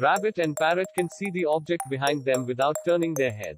Rabbit and parrot can see the object behind them without turning their head.